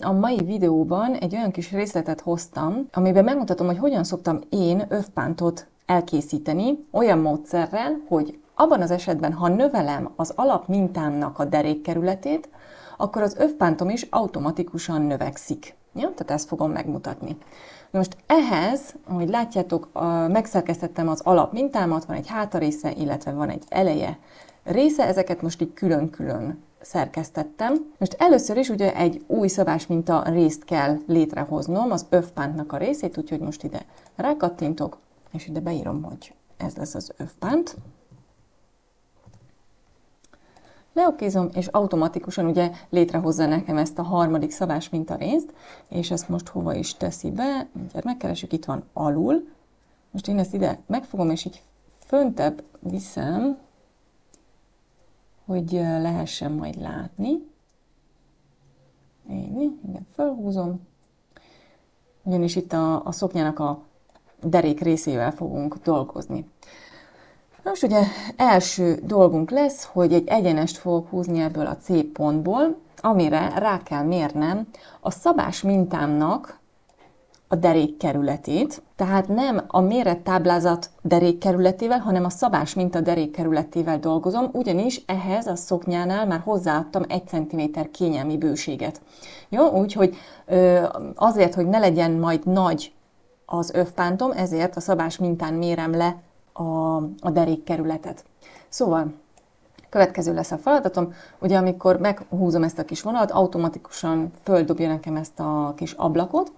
a mai videóban egy olyan kis részletet hoztam, amiben megmutatom, hogy hogyan szoktam én övpántot elkészíteni olyan módszerrel, hogy abban az esetben, ha növelem az alapmintámnak a derékkerületét, akkor az övpántom is automatikusan növekszik. Ja? Tehát ezt fogom megmutatni. Most ehhez, ahogy látjátok, megszerkesztettem az alapmintámat, van egy hátarésze, illetve van egy eleje része, ezeket most így külön-külön szerkesztettem. Most először is ugye egy új szabás minta részt kell létrehoznom, az övpántnak a részét, úgyhogy most ide rákattintok, és ide beírom, hogy ez lesz az övpánt. Leokézom, és automatikusan ugye létrehozza nekem ezt a harmadik szabás minta részt, és ezt most hova is teszi be, mindjárt megkeresünk, itt van alul. Most én ezt ide megfogom, és így föntebb viszem, hogy lehessen majd látni. Így, igen, felhúzom. Ugyanis itt a, a szoknyának a derék részével fogunk dolgozni. Most ugye első dolgunk lesz, hogy egy egyenest fogok húzni ebből a C pontból, amire rá kell mérnem a szabás mintámnak a derék kerületét, tehát nem a mérettáblázat derék kerületével, hanem a szabás minta derék kerületével dolgozom, ugyanis ehhez a szoknyánál már hozzáadtam 1 cm kényelmi bőséget. Jó, úgyhogy azért, hogy ne legyen majd nagy az övpántom, ezért a szabás mintán mérem le a, a derékkerületet. Szóval, következő lesz a feladatom, ugye amikor meghúzom ezt a kis vonalat, automatikusan földobja nekem ezt a kis ablakot,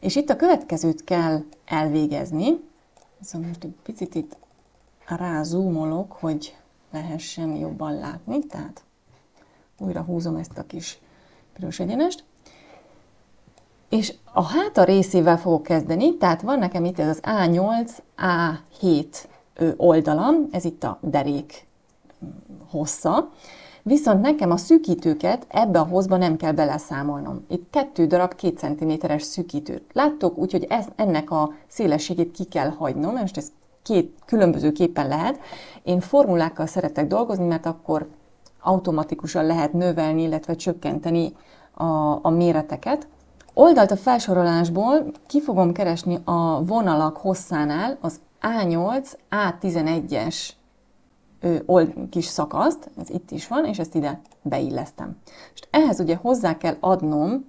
és itt a következőt kell elvégezni. Szóval most egy picit itt rázúmolok, hogy lehessen jobban látni, tehát újra húzom ezt a kis piros egyenest. És a háta részével fogok kezdeni, tehát van nekem itt ez az A8, A7 oldalam, ez itt a derék hossza, viszont nekem a szűkítőket ebbe a hozba nem kell beleszámolnom. Itt kettő darab 2 cm-es szűkítőt láttok, úgyhogy ez, ennek a szélességét ki kell hagynom, most ez két különböző képen lehet. Én formulákkal szeretek dolgozni, mert akkor automatikusan lehet növelni, illetve csökkenteni a, a méreteket. Oldalt a felsorolásból ki fogom keresni a vonalak hosszánál az A8, A11-es kis szakaszt, ez itt is van, és ezt ide beillesztem. És ehhez ugye hozzá kell adnom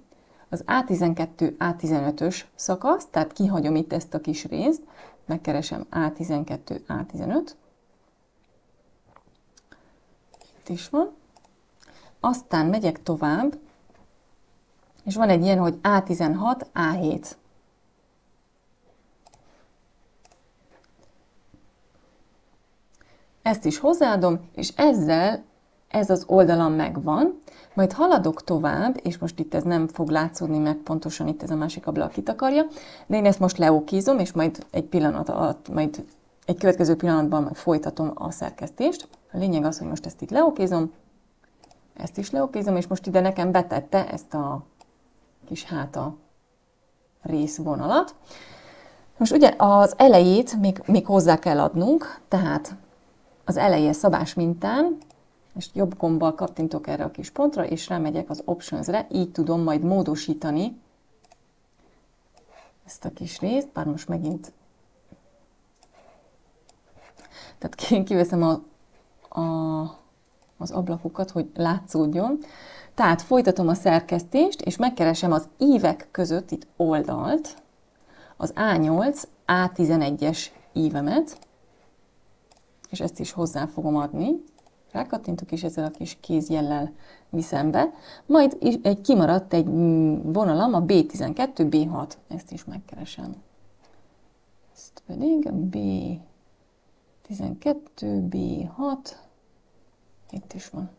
az A12, A15-ös szakaszt, tehát kihagyom itt ezt a kis részt, megkeresem A12, A15, itt is van, aztán megyek tovább, és van egy ilyen, hogy A16, A7. Ezt is hozzáadom, és ezzel ez az oldalam megvan, majd haladok tovább, és most itt ez nem fog látszódni, mert pontosan itt ez a másik ablak kitakarja, de én ezt most leókízom, és majd egy pillanat alatt, majd egy következő pillanatban folytatom a szerkesztést. A lényeg az, hogy most ezt itt leókízom, ezt is leokézom, és most ide nekem betette ezt a kis háta részvonalat. Most ugye az elejét még, még hozzá kell adnunk, tehát az eleje szabás mintán, és jobb gombbal kattintok erre a kis pontra, és rámegyek az Options-re, így tudom majd módosítani ezt a kis részt, bár most megint tehát kiveszem a, a, az ablakokat, hogy látszódjon. Tehát folytatom a szerkesztést, és megkeresem az ívek között itt oldalt, az A8, A11-es ívemet, és ezt is hozzá fogom adni. Rákattintok, és ezzel a kis kézjellel viszem be. Majd egy kimaradt egy vonalam, a B12, B6. Ezt is megkeresem. Ezt pedig B12, B6. Itt is van.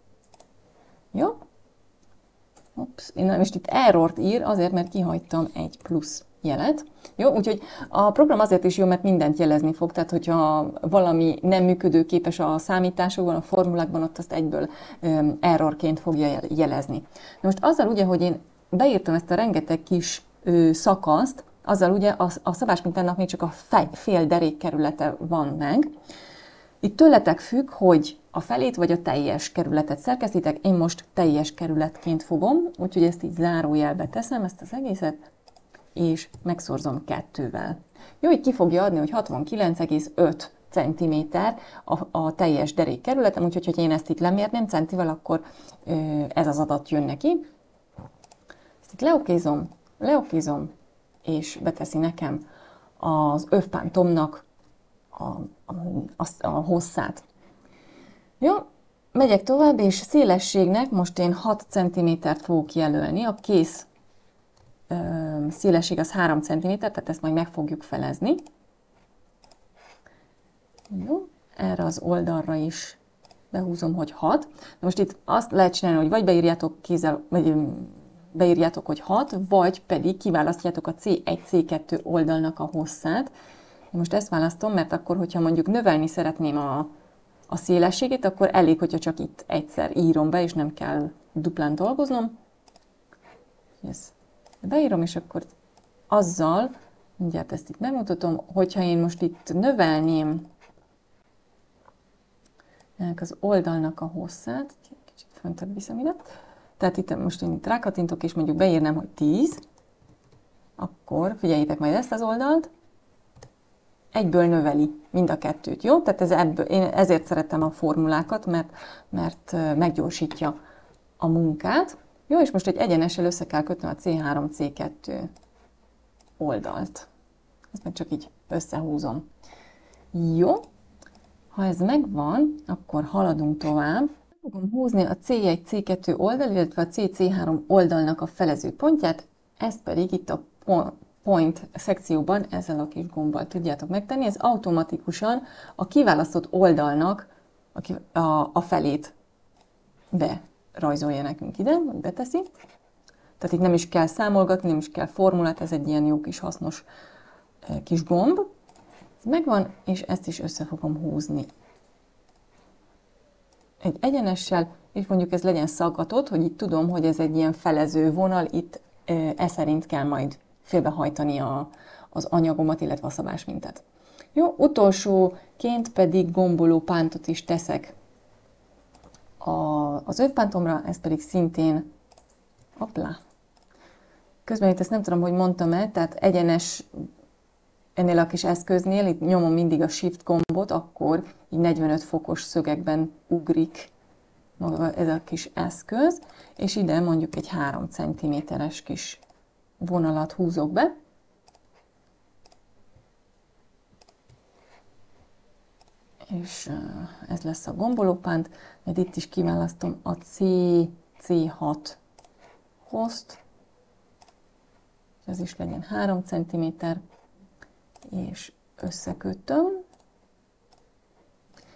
Jó? Ups, én nem is itt errort ír, azért, mert kihagytam egy plusz jelet. Jó, úgyhogy a program azért is jó, mert mindent jelezni fog, tehát hogyha valami nem működőképes a számításokban, a formulákban, ott azt egyből um, errorként fogja jelezni. Na most azzal ugye, hogy én beírtam ezt a rengeteg kis ö, szakaszt, azzal ugye a, a szabásmintának még csak a fej, fél derék kerülete van meg, Itt tőletek függ, hogy a felét vagy a teljes kerületet szerkesztitek. Én most teljes kerületként fogom, úgyhogy ezt így zárójelbe teszem, ezt az egészet, és megszorzom kettővel. Így ki fogja adni, hogy 69,5 cm a, a teljes derék kerületem, úgyhogy ha én ezt itt lemérném centivel, akkor ö, ez az adat jön neki. Ezt itt leokézom, leokézom, és beteszi nekem az övpántomnak a, a, a, a hosszát. Jó, megyek tovább, és szélességnek most én 6 cm-t fogok jelölni. A kész szélesség az 3 cm, tehát ezt majd meg fogjuk felezni. Jó, erre az oldalra is behúzom, hogy 6. Na most itt azt lehet csinálni, hogy vagy beírjátok kézzel, vagy beírjátok, hogy 6, vagy pedig kiválasztjátok a C1, C2 oldalnak a hosszát. Én most ezt választom, mert akkor, hogyha mondjuk növelni szeretném a, a szélességét, akkor elég, hogyha csak itt egyszer írom be, és nem kell duplán dolgoznom. Beírom, és akkor azzal, mindjárt ezt itt megmutatom, hogyha én most itt növelném ennek az oldalnak a hosszát, kicsit föntebb viszem ide, tehát itt most én itt rákatintok, és mondjuk beírnám, hogy 10, akkor figyeljétek majd ezt az oldalt, egyből növeli mind a kettőt, jó? Tehát ez ebből, én ezért szeretem a formulákat, mert, mert meggyorsítja a munkát. Jó, és most egy egyenessel össze kell kötnöm a C3, C2 oldalt. Ezt meg csak így összehúzom. Jó, ha ez megvan, akkor haladunk tovább. Fogom húzni a C1, C2 oldal, illetve a CC3 oldalnak a felező pontját, ezt pedig itt a point szekcióban ezzel a kis gombbal tudjátok megtenni. Ez automatikusan a kiválasztott oldalnak a, a, felét berajzolja nekünk ide, vagy beteszi. Tehát itt nem is kell számolgatni, nem is kell formulát, ez egy ilyen jó kis hasznos kis gomb. Ez megvan, és ezt is össze fogom húzni egy egyenessel, és mondjuk ez legyen szaggatott, hogy itt tudom, hogy ez egy ilyen felező vonal, itt e szerint kell majd félbehajtani a, az anyagomat, illetve a szabás mintát. Jó, utolsóként pedig gomboló pántot is teszek a, az övpántomra, ez pedig szintén, hoppá, közben itt ezt nem tudom, hogy mondtam-e, tehát egyenes ennél a kis eszköznél, itt nyomom mindig a Shift gombot, akkor így 45 fokos szögekben ugrik maga ez a kis eszköz, és ide mondjuk egy 3 cm-es kis vonalat húzok be. És ez lesz a gombolópánt, mert itt is kiválasztom a C, C6 host, ez is legyen 3 cm, és összekötöm.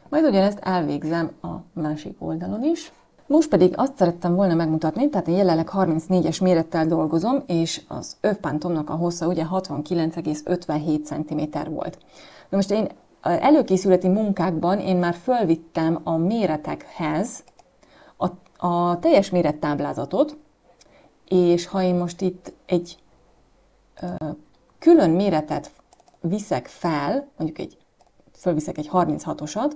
Majd ugyanezt elvégzem a másik oldalon is. Most pedig azt szerettem volna megmutatni, tehát én jelenleg 34-es mérettel dolgozom, és az övpántomnak a hossza ugye 69,57 cm volt. Na most én előkészületi munkákban én már fölvittem a méretekhez a, a teljes mérettáblázatot, és ha én most itt egy ö, külön méretet viszek fel, mondjuk egy, fölviszek egy 36-osat,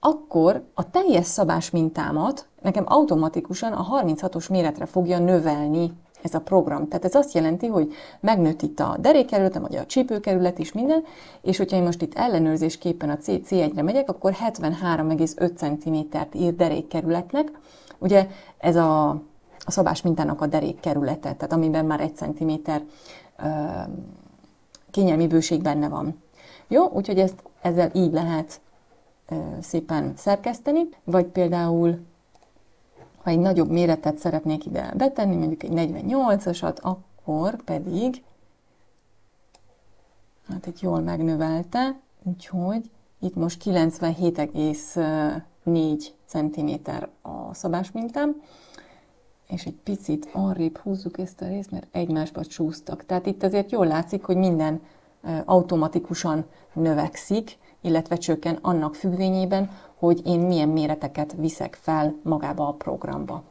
akkor a teljes szabás mintámat nekem automatikusan a 36-os méretre fogja növelni ez a program. Tehát ez azt jelenti, hogy megnőtt itt a derékkerületem, vagy a csípőkerület is minden, és hogyha én most itt ellenőrzésképpen a CC1-re megyek, akkor 73,5 cm-t ír derékkerületnek. Ugye ez a, a szabás mintának a derékkerülete, tehát amiben már 1 cm kényelmi bőség benne van. Jó, úgyhogy ezt ezzel így lehet ö, szépen szerkeszteni, vagy például ha egy nagyobb méretet szeretnék ide betenni, mondjuk egy 48-asat, akkor pedig hát itt jól megnövelte, úgyhogy itt most 97,4 cm a szabás mintám, és egy picit arrébb húzzuk ezt a részt, mert egymásba csúsztak. Tehát itt azért jól látszik, hogy minden automatikusan növekszik, illetve csökken annak függvényében, hogy én milyen méreteket viszek fel magába a programba.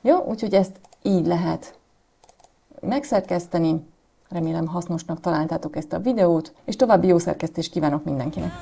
Jó, úgyhogy ezt így lehet megszerkeszteni. Remélem hasznosnak találtátok ezt a videót, és további jó szerkesztést kívánok mindenkinek!